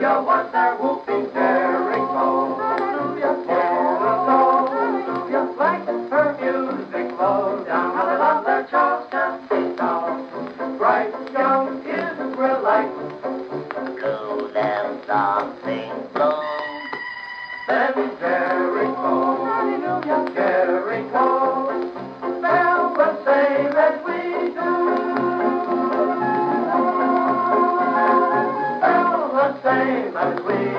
You was their whooping daring soul. Hallelujah, Carousel, hallelujah, flags like her music flowed down how they loved their Charleston sea song. Bright young Israelites, blow them something blow. Then that we